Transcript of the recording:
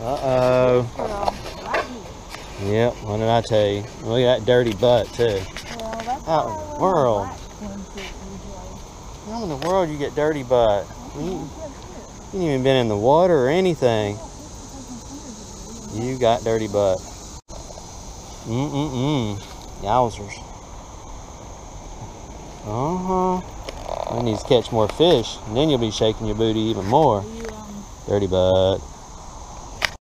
Uh-oh. Yep, what did I tell you? Look at that dirty butt, too. Well, in the world. How in the world you get dirty butt? You, ain't even been in the water or anything. You got dirty butt. Mm-mm-mm. Yowzers. Uh-huh. I need to catch more fish, and then you'll be shaking your booty even more. The, um, Dirty butt.